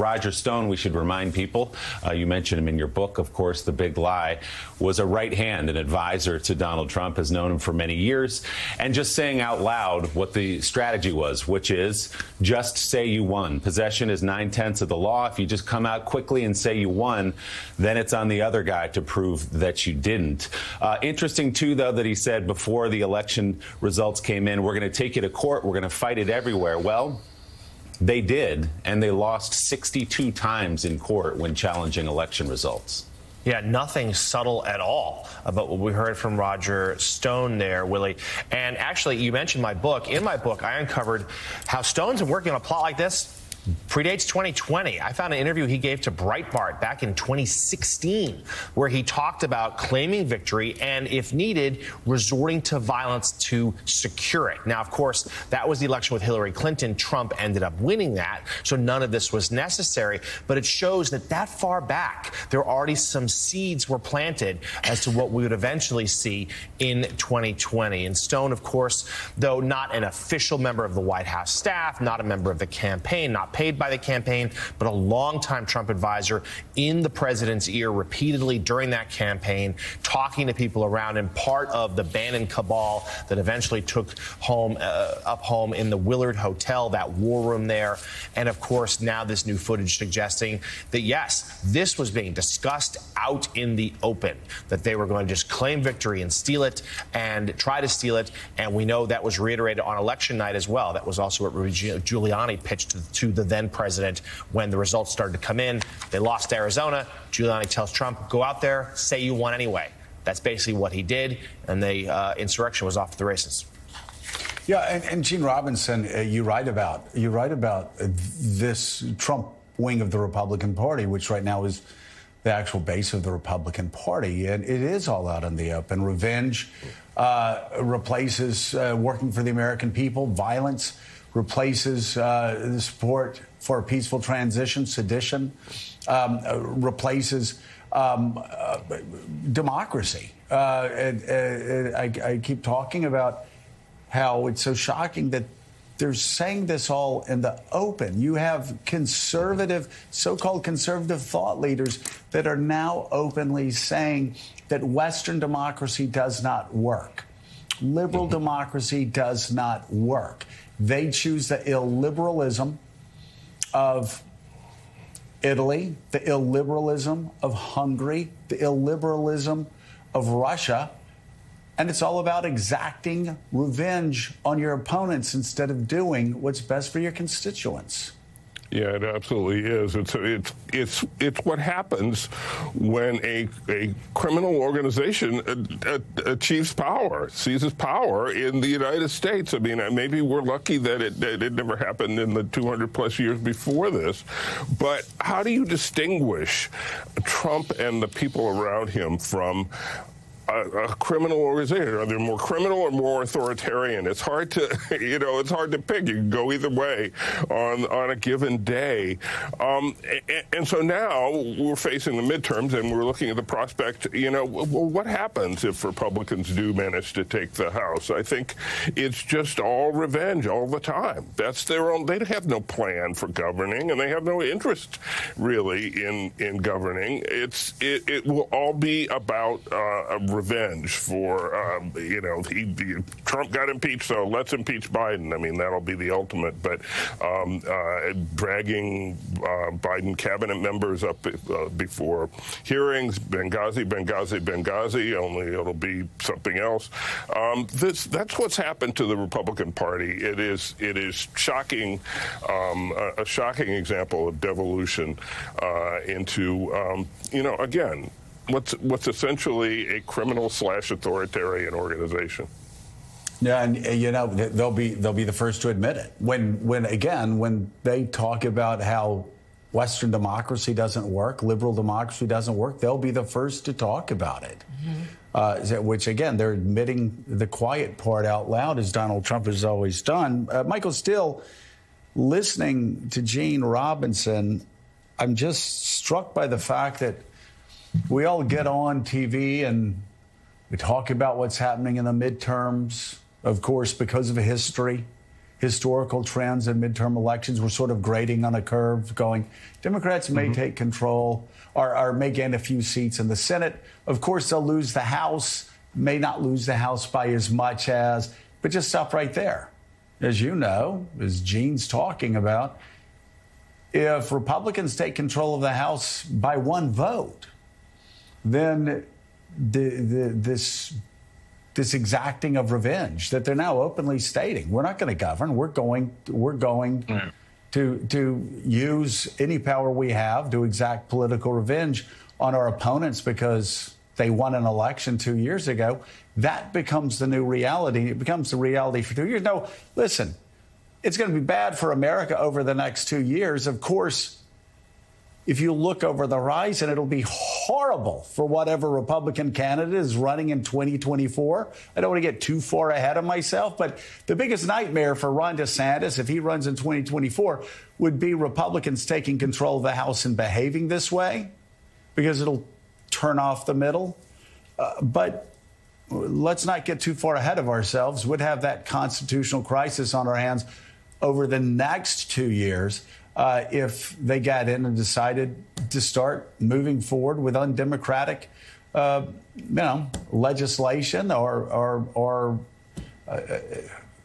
Roger Stone, we should remind people, uh, you mentioned him in your book, of course, The Big Lie, was a right hand, an advisor to Donald Trump, has known him for many years, and just saying out loud what the strategy was, which is just say you won. Possession is nine tenths of the law. If you just come out quickly and say you won, then it's on the other guy to prove that you didn't. Uh, interesting, too, though, that he said before the election results came in, we're going to take you to court, we're going to fight it everywhere. Well, they did, and they lost 62 times in court when challenging election results. Yeah, nothing subtle at all about what we heard from Roger Stone there, Willie. And actually, you mentioned my book. In my book, I uncovered how Stone's been working on a plot like this predates 2020. I found an interview he gave to Breitbart back in 2016 where he talked about claiming victory and, if needed, resorting to violence to secure it. Now, of course, that was the election with Hillary Clinton. Trump ended up winning that, so none of this was necessary. But it shows that that far back, there already some seeds were planted as to what we would eventually see in 2020. And Stone, of course, though not an official member of the White House staff, not a member of the campaign, not paid by the campaign, but a longtime Trump advisor in the president's ear repeatedly during that campaign, talking to people around him, part of the Bannon cabal that eventually took home uh, up home in the Willard Hotel, that war room there. And of course, now this new footage suggesting that yes, this was being discussed out in the open, that they were going to just claim victory and steal it and try to steal it. And we know that was reiterated on election night as well. That was also what Giuliani pitched to the the then president when the results started to come in. They lost Arizona. Giuliani tells Trump, go out there, say you won anyway. That's basically what he did, and the uh, insurrection was off the races. Yeah, and, and Gene Robinson, uh, you write about you write about this Trump wing of the Republican Party, which right now is the actual base of the Republican Party, and it is all out in the open. Revenge uh, replaces uh, working for the American people. Violence replaces uh, the support for a peaceful transition, sedition, um, uh, replaces um, uh, democracy. Uh, and, and I, I, keep talking about how it's so shocking that they're saying this all in the open. You have conservative, so called conservative thought leaders that are now openly saying that Western democracy does not work. Liberal mm-hmm. democracy does not work. They choose the illiberalism of Italy, the illiberalism of Hungary, the illiberalism of Russia. And it's all about exacting revenge on your opponents instead of doing what's best for your constituents. Yeah, it absolutely is. It's it's it's it's what happens when a a criminal organization uh, uh, achieves power, seizes power in the United States. I mean, uh, maybe we're lucky that it that it never happened in the 200 plus years before this. But how do you distinguish Trump and the people around him from a, a, criminal organization? Are they more criminal or more authoritarian? It's hard to, you know, it's hard to pick. You can go either way on on a given day. Um, and, and, so now we're facing the midterms and we're looking at the prospect. You know, well, what happens if Republicans do manage to take the House? I think it's just all revenge all the time. That's their own. They have no plan for governing, and they have no interest really in in governing. It's it, it will all be about uh, revenge for, um, you know, he, he, Trump got impeached, so let's impeach Biden. I mean, that'll be the ultimate. But um, uh, dragging uh, Biden cabinet members up uh, before hearings, Benghazi, Benghazi, Benghazi, only it'll be something else. Um, this, that's what's happened to the Republican Party. It is, it is shocking, um, a, a, shocking example of devolution uh, into, um, you know, again, what's what's essentially a criminal slash authoritarian organization. Yeah, and uh, you know they'll be they'll be the first to admit it when when again when they talk about how Western democracy doesn't work, liberal democracy doesn't work, they'll be the first to talk about it. Mm-hmm. Uh, which again, they're admitting the quiet part out loud, as Donald Trump has always done. Uh, Michael Steele, listening to Gene Robinson, I'm just struck by the fact that we all get on TV and we talk about what's happening in the midterms, of course, because of history. historical trends in midterm elections. We're sort of grading on a curve, going, Democrats may mm-hmm. take control or, or may gain a few seats in the Senate. Of course, they'll lose the House, may not lose the House by as much as, but just stop right there. As you know, as Gene's talking about, if Republicans take control of the House by one vote, then the, the, this this exacting of revenge that they're now openly stating. We're not going to govern. We're going. We're going right. to to use any power we have to exact political revenge on our opponents because they won an election two years ago. That becomes the new reality. It becomes the reality for two years. No, listen. It's going to be bad for America over the next two years. Of course, if you look over the horizon, it'll be horrible for whatever Republican candidate is running in 2024. I don't want to get too far ahead of myself, but the biggest nightmare for Ron DeSantis, if he runs in 2024, would be Republicans taking control of the House and behaving this way because it'll turn off the middle. Uh, but let's not get too far ahead of ourselves. We'd have that constitutional crisis on our hands over the next two years uh, if they got in and decided to start moving forward with undemocratic, uh, you know, legislation or or or uh, uh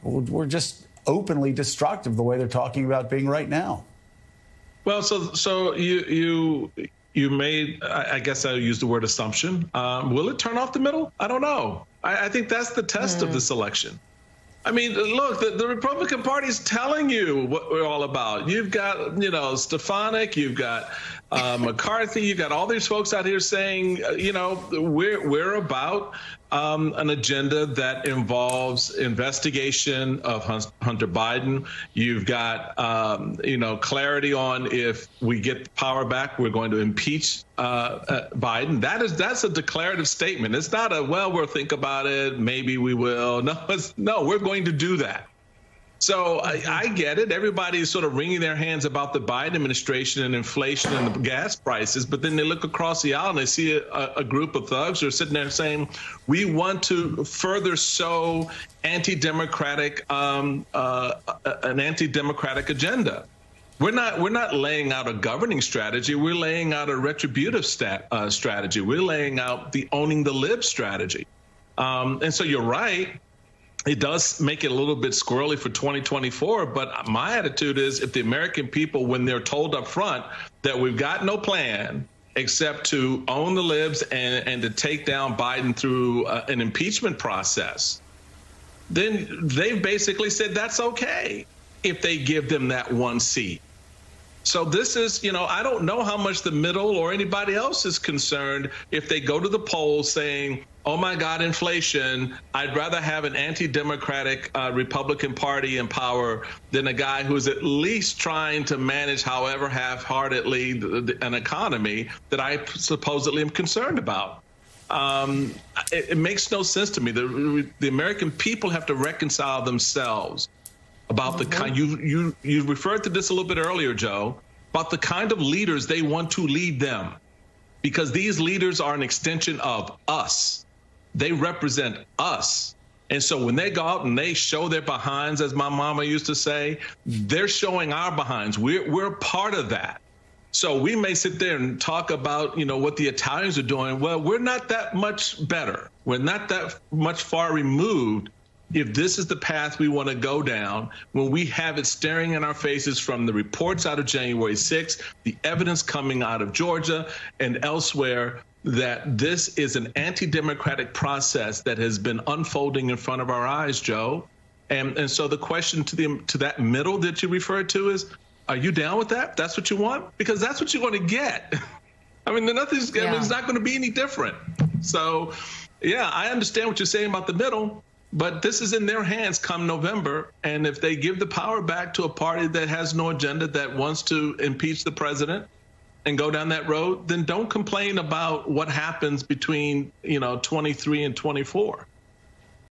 we're just openly destructive the way they're talking about being right now. Well, so so you you you made I guess I use the word assumption. Um, will it turn off the middle? I don't know. I, I think that's the test mm. of this election. I mean, look, the, the Republican Party is telling you what we're all about. You've got, you know, Stefanik, you've got uh, McCarthy, you've got all these folks out here saying, uh, you know, we're we're about um, an agenda that involves investigation of Hunter Biden. You've got, um, you know, clarity on if we get power back, we're going to impeach uh, uh, Biden. That is that's a declarative statement. It's not a well, we'll think about it, maybe we will. No, no, we're going to do that. So I, I, get it. Everybody's sort of wringing their hands about the Biden administration and inflation and the gas prices, but then they look across the aisle and they see a, a group of thugs who are sitting there saying, "We want to further sow anti-democratic, um, uh, an anti-democratic agenda." We're not we're not laying out a governing strategy. We're laying out a retributive stat, uh, strategy. We're laying out the owning the lib strategy. Um, and so you're right it does make it a little bit squirrely for 2024. But my attitude is if the American people, when they're told up front that we've got no plan except to own the libs and, and to take down Biden through uh, an impeachment process, then they've basically said that's okay if they give them that one seat. So this is, you know, I don't know how much the middle or anybody else is concerned if they go to the polls saying, oh my God, inflation, I'd rather have an anti democratic uh, Republican Party in power than a guy who's at least trying to manage, however half heartedly, an economy that I supposedly am concerned about. Um, it, it, makes no sense to me. The, the American people have to reconcile themselves about the kind you you you referred to this a little bit earlier, Joe, about the kind of leaders they want to lead them, because these leaders are an extension of us. They represent us. And so when they go out and they show their behinds, as my mama used to say, they're showing our behinds. We're we're part of that. So we may sit there and talk about, you know, what the Italians are doing. Well, we're not that much better. We're not that much far removed if this is the path we want to go down, when we have it staring in our faces from the reports out of January 6th, the evidence coming out of Georgia and elsewhere, that this is an anti democratic process that has been unfolding in front of our eyes, Joe. And, and so the question to the to that middle that you referred to is, are you down with that? That's what you want? Because that's what you're going to get. I mean, nothing's, yeah. I mean, it's not going to be any different. So, yeah, I understand what you're saying about the middle. But this is in their hands come November. And if they give the power back to a party that has no agenda, that wants to impeach the president and go down that road, then don't complain about what happens between, you know, 23 and 24.